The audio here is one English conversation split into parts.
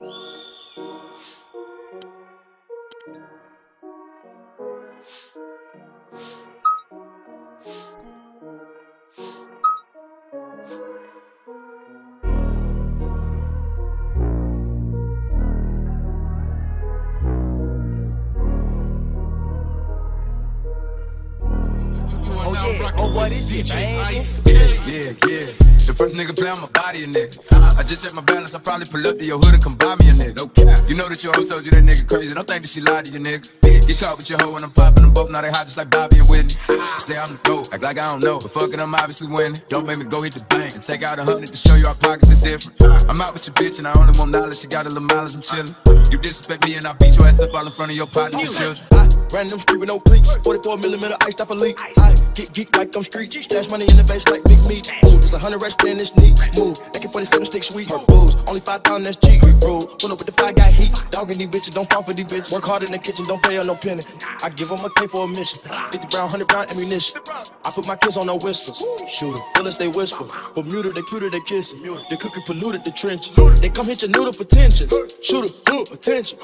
you Oh, what is it, man? Ice. Yeah, yeah. The first nigga play on my body, a nigga. I just checked my balance, I probably pull up to your hood and come buy me a nigga. Okay. You know that your hoe told you that nigga crazy. Don't think that she lied to you, nigga. Get caught with your hoe and I'm popping them both. Now they hot just like Bobby and Whitney. Say I'm the GOAT, act like I don't know. But fuck it, I'm obviously winning. Don't make me go hit the bank and take out a hundred to show you our pockets are different. I'm out with your bitch and I only want knowledge. She got a little mileage, I'm chillin'. You disrespect me and I beat your ass up all in front of your partners and children. I ran street with no cleats. 44 millimeter ice stop a leak. I get geek like I'm street. Stash money in the face like big meat. Ooh, it's a hundred rest in this knee. Move. AK-47 stick sweet. Her booze. Only five thousand that's G. Bro, pull up with the five got heat. Dogging these bitches, don't fall for these bitches. Work hard in the kitchen, don't pay her no penny. I give them a K for a mission. 50 round, 100 round ammunition. I put my kids on no whistles. Shoot Shooter, bullets they whisper. Bermuda, they cuter, they kissing. The cookie polluted the trenches. They come hit your noodle for tension. Shooter, hook, attention.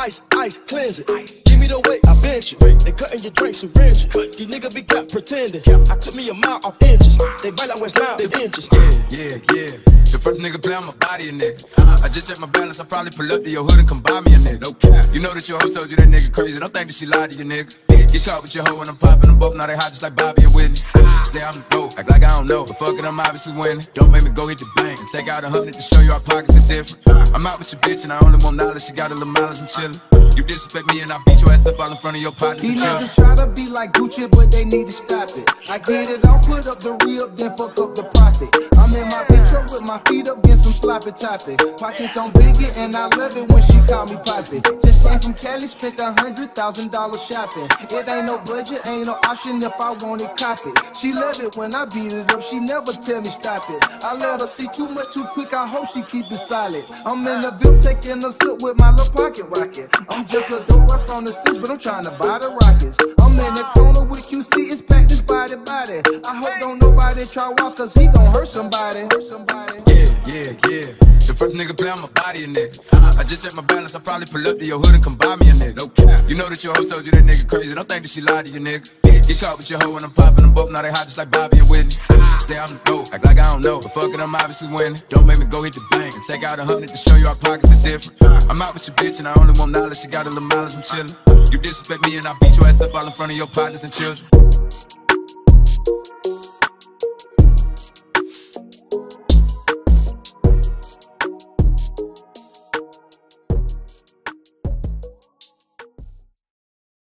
Ice, ice, cleanse it. Give me the weight, I bench it. They cutting your drinks and rinse. These niggas be got pretending. I took me a mile off inches. They bite like West Nile, they inches. Yeah, yeah, yeah. The first nigga play on my body, a nigga. I just check my balance, I probably pull up to your hood and come buy me a nigga. Okay. You know that your hoe told you that nigga crazy. Don't think that she lied to you, nigga. Get caught with your hoe and I'm popping them both. Now they hot just like Bobby and Whitney. Say I'm the GOAT, act like I don't know. But fuck it, I'm obviously winning. Don't make me go hit the bank and take out a hundred to show you our pockets are different. I'm out with your bitch and I only want knowledge. She got a little mileage, I'm chillin'. You disrespect me and I beat your ass up all in front of your partners and These niggas try to be like Gucci, but they need to stop it. I get it all, put up the real, then fuck up the some sloppy. Pockets on Biggie, and I love it when she call me Poppy. Just came from Cali, spent a hundred thousand dollars shopping. It ain't no budget, ain't no option if I want it, cop it. She love it when I beat it up, she never tell me stop it. I let her see too much too quick, I hope she keep it solid. I'm in the VIP taking a sip with my little pocket rocket. I'm just a dope boy from the six, but I'm trying to buy the rockets. I'm in the corner with QC, it's packed this body body. I hope don't nobody try walk, cause he gon' hurt somebody. Hurt somebody. Yeah, yeah, yeah. The first nigga play on my body, a nigga. I just checked my balance, I probably pull up to your hood and come buy me a nigga. Okay. You know that your hoe told you that nigga crazy. Don't think that she lied to you, nigga. Get caught with your hoe and I'm popping them both. Now they hot just like Bobby and Whitney. Say I'm the GOAT, act like I don't know. But fuck it, I'm obviously winning. Don't make me go hit the bank and take out a hundred to show you our pockets are different. I'm out with your bitch and I only want knowledge. She got a little mileage, I'm chillin'. You disrespect me and I beat your ass up all in front of your partners and children.